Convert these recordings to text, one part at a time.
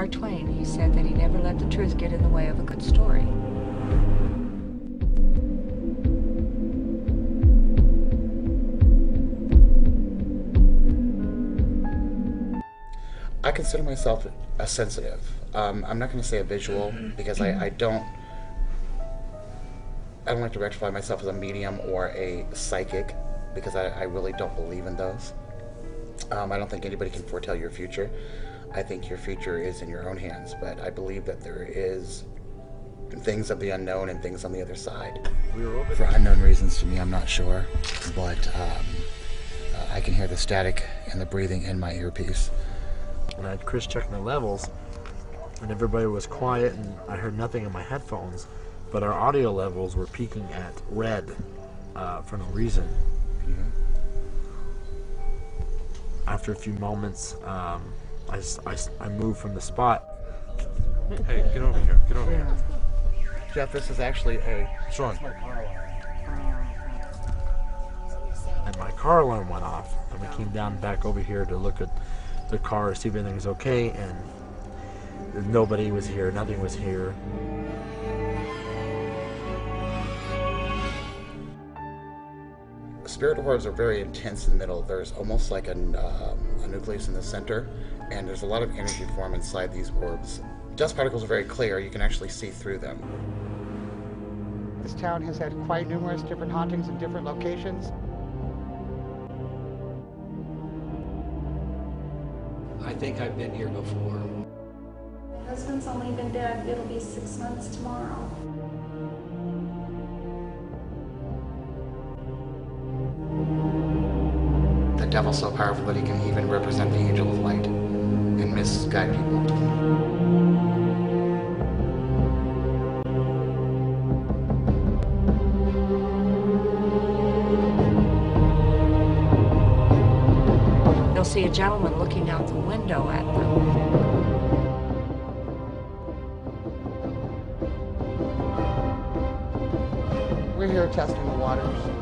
Mark Twain. He said that he never let the truth get in the way of a good story. I consider myself a sensitive. Um, I'm not going to say a visual because I, I don't. I don't like to rectify myself as a medium or a psychic because I, I really don't believe in those. Um, I don't think anybody can foretell your future. I think your future is in your own hands, but I believe that there is things of the unknown and things on the other side. For unknown reasons to me, I'm not sure, but um, uh, I can hear the static and the breathing in my earpiece. and I had Chris checking the levels, and everybody was quiet, and I heard nothing in my headphones, but our audio levels were peaking at red uh, for no reason. After a few moments, um, I, s- I s- I moved from the spot. Hey, get over here. Get over here. Jeff, this is actually a What's wrong? and my car alarm went off. And we came down back over here to look at the car, see if everything was okay, and nobody was here, nothing was here. spirit orbs are very intense in the middle. There's almost like an, um, a nucleus in the center, and there's a lot of energy form inside these orbs. Dust particles are very clear. You can actually see through them. This town has had quite numerous different hauntings in different locations. I think I've been here before. My husband's only been dead, it'll be six months tomorrow. The devil's so powerful that he can even represent the angel of light and misguide people. They'll see a gentleman looking out the window at them. We're here testing the waters.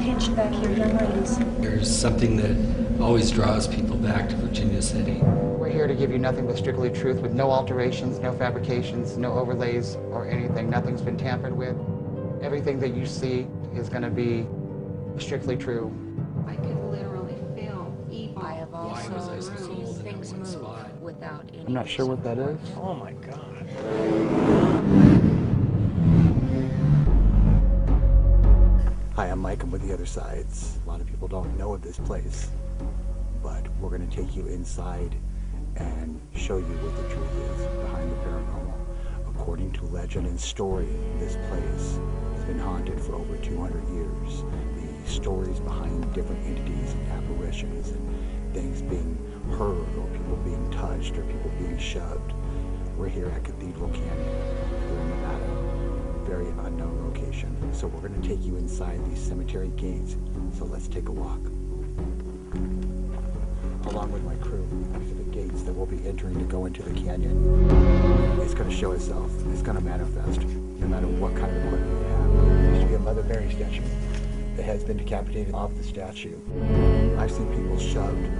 People get pinched back here, young ladies. There's something that always draws people back to Virginia City. We're here to give you nothing but strictly truth with no alterations, no fabrications, no overlays or anything. Nothing's been tampered with. Everything that you see is going to be strictly true. I could literally feel evil. I have Why was I so cold seen in that things move spot? without any. I'm not sure what that is. Oh my god. Hi, I'm Mike. I'm with the Othersidez. A lot of people don't know of this place, but we're going to take you inside and show you what the truth is behind the paranormal. According to legend and story, this place has been haunted for over 200 years. The stories behind different entities and apparitions and things being heard or people being touched or people being shoved. We're here at Cathedral Canyon here in Nevada very unknown location. So we're going to take you inside these cemetery gates. So let's take a walk. Along with my crew, these the gates that we'll be entering to go into the canyon. It's going to show itself. It's going to manifest, no matter what kind of equipment you have. There used to be a Mother Mary statue. The head's been decapitated off the statue. I've seen people shoved.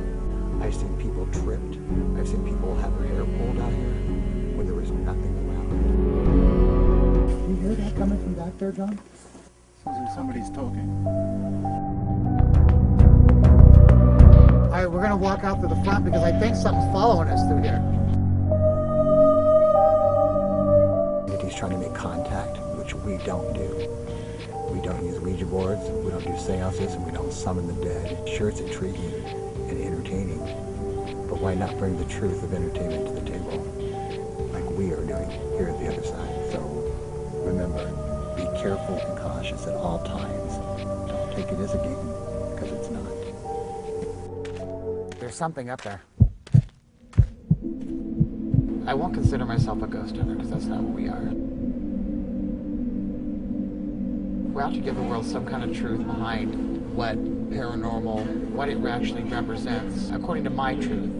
I've seen people tripped. I've seen people have their hair pulled out here when there was nothing around. You hear that coming from back there, John? Sounds like somebody's talking. All right, we're gonna walk out to the front because I think something's following us through here. Entities trying to make contact, which we don't do. We don't use Ouija boards, we don't do seances, and we don't summon the dead. Sure, it's intriguing and entertaining, but why not bring the truth of entertainment to the table, like we are doing here at the other side? Careful and cautious at all times. Don't take it as a game, because it's not. There's something up there. I won't consider myself a ghost hunter because that's not what we are. We're out to give the world some kind of truth behind what paranormal, what it actually represents, according to my truth.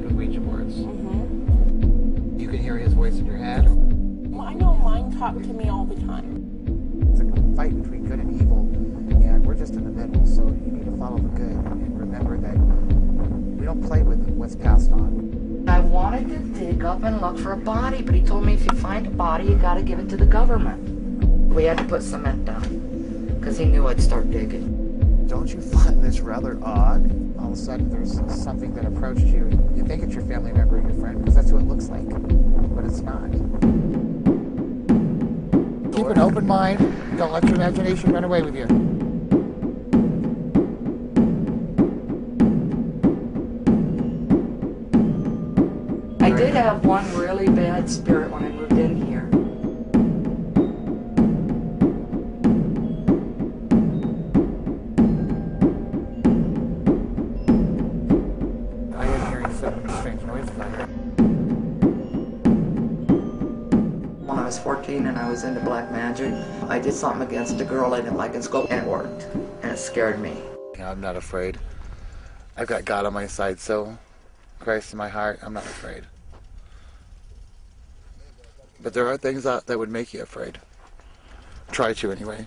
played with Ouija boards. Mm-hmm. You can hear his voice in your head. Well, I know mine talk to me all the time. It's like a fight between good and evil, and we're just in the middle. So you need to follow the good and remember that we don't play with what's passed on. I wanted to dig up and look for a body, but he told me if you find a body, you gotta give it to the government. We had to put cement down, because he knew I'd start digging. Don't you find this rather odd? All of a sudden, there's something that approaches you. You think it's your family member or your friend because that's who it looks like, but it's not. Keep an open mind. Don't let your imagination run away with you. I did have one really bad spirit when I was 14 and I was into black magic, I did something against a girl I didn't like in school, and it worked. And it scared me. I'm not afraid. I've got God on my side, so Christ in my heart, I'm not afraid. But there are things that, that would make you afraid. Try to, anyway.